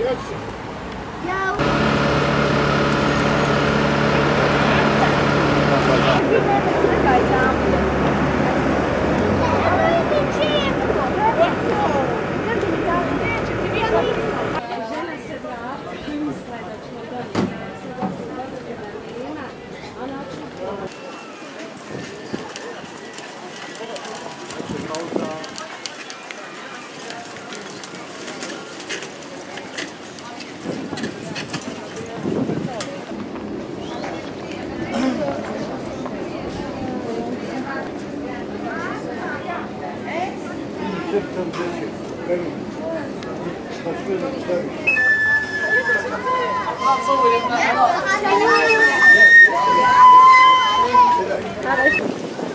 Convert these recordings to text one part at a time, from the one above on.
Ящик. ありがとうございます。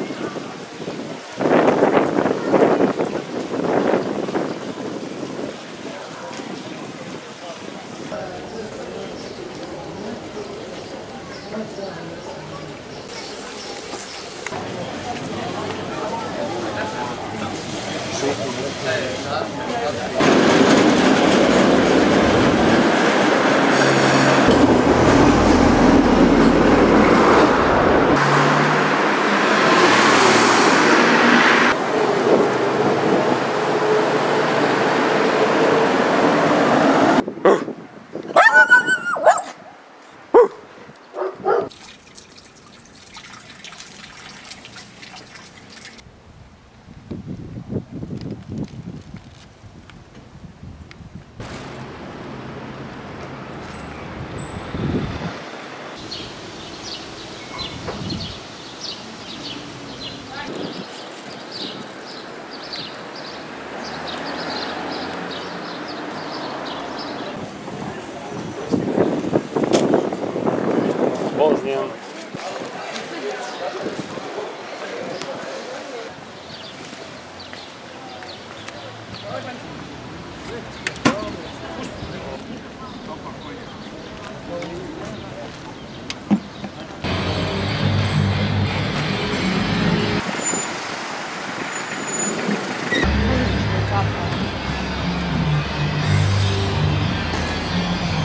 Молния.